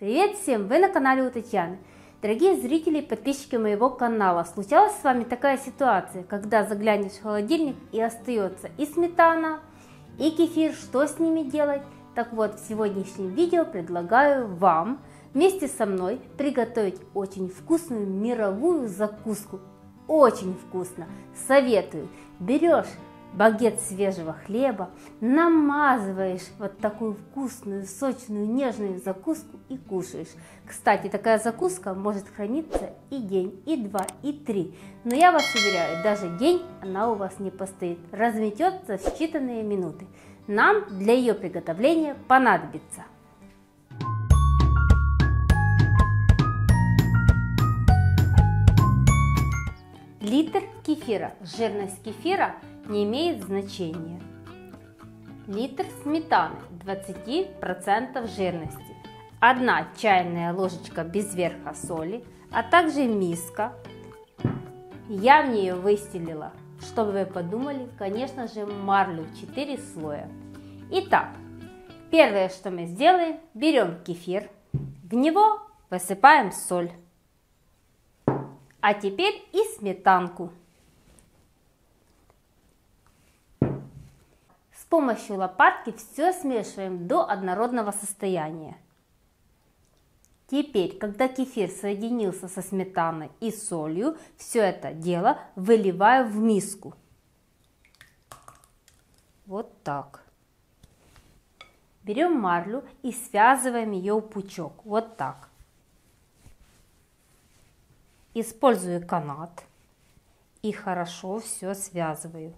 Привет всем! Вы на канале у Татьяны. Дорогие зрители и подписчики моего канала, случалась с вами такая ситуация, когда заглянешь в холодильник и остается и сметана, и кефир, что с ними делать? Так вот, в сегодняшнем видео предлагаю вам вместе со мной приготовить очень вкусную мировую закуску. Очень вкусно! Советую! Берешь багет свежего хлеба, намазываешь вот такую вкусную, сочную, нежную закуску и кушаешь. Кстати, такая закуска может храниться и день, и два, и три. Но я вас уверяю, даже день она у вас не постоит, разметется в считанные минуты. Нам для ее приготовления понадобится литр кефира. Жирность кефира не имеет значения. Литр сметаны 20% жирности. Одна чайная ложечка без верха соли, а также миска. Я в нее выстелила, чтобы вы подумали, конечно же, марлю 4 слоя. Итак, первое, что мы сделаем, берем кефир, в него высыпаем соль. А теперь и сметанку. Помощью лопатки все смешиваем до однородного состояния. Теперь, когда кефир соединился со сметаной и солью, все это дело выливаю в миску. Вот так. Берем марлю и связываем ее в пучок. Вот так. Использую канат и хорошо все связываю.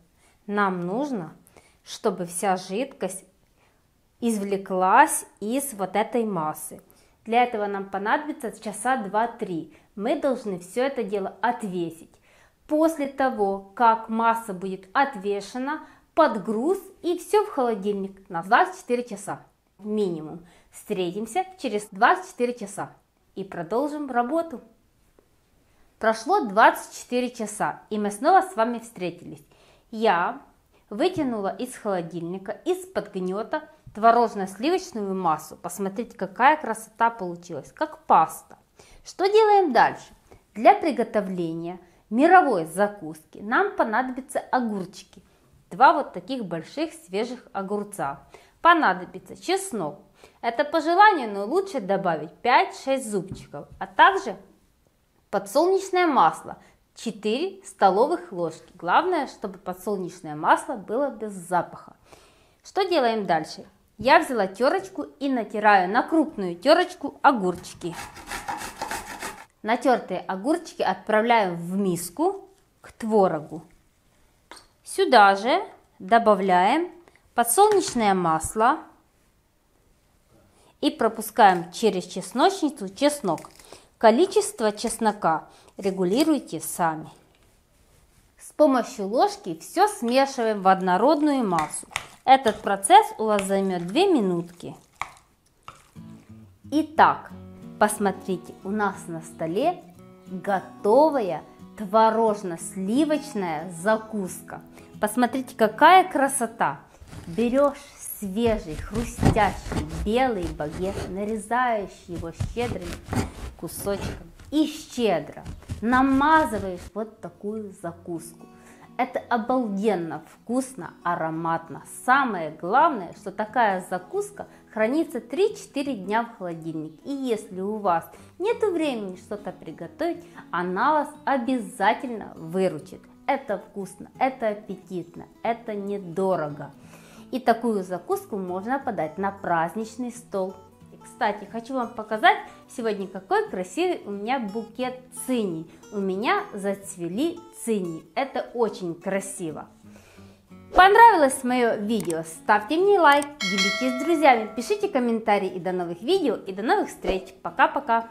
Нам нужно чтобы вся жидкость извлеклась из вот этой массы. Для этого нам понадобится часа 2-3. Мы должны все это дело отвесить. После того, как масса будет отвешена, подгруз и все в холодильник на 24 часа минимум. Встретимся через 24 часа и продолжим работу. Прошло 24 часа, и мы снова с вами встретились. Я Вытянула из холодильника из-под гнета творожно-сливочную массу. Посмотрите, какая красота получилась, как паста. Что делаем дальше? Для приготовления мировой закуски нам понадобятся огурчики. Два вот таких больших свежих огурца. Понадобится чеснок. Это по желанию, но лучше добавить 5-6 зубчиков. А также подсолнечное масло 4 столовых ложки. Главное, чтобы подсолнечное масло было без запаха. Что делаем дальше? Я взяла терочку и натираю на крупную терочку огурчики. Натертые огурчики отправляем в миску к творогу. Сюда же добавляем подсолнечное масло и пропускаем через чесночницу чеснок. Количество чеснока регулируйте сами. С помощью ложки все смешиваем в однородную массу. Этот процесс у вас займет 2 минутки. Итак, посмотрите, у нас на столе готовая творожно-сливочная закуска. Посмотрите, какая красота! Берешь свежий, хрустящий белый багет, нарезаешь его щедрыми кусочками и щедро намазываешь вот такую закуску. Это обалденно вкусно, ароматно. Самое главное, что такая закуска хранится 3-4 дня в холодильнике. И если у вас нет времени что-то приготовить, она вас обязательно выручит. Это вкусно, это аппетитно, это недорого. И такую закуску можно подать на праздничный стол. Кстати, хочу вам показать сегодня, какой красивый у меня букет цини. У меня зацвели цини. Это очень красиво. Понравилось мое видео? Ставьте мне лайк, делитесь с друзьями, пишите комментарии и до новых видео и до новых встреч. Пока-пока.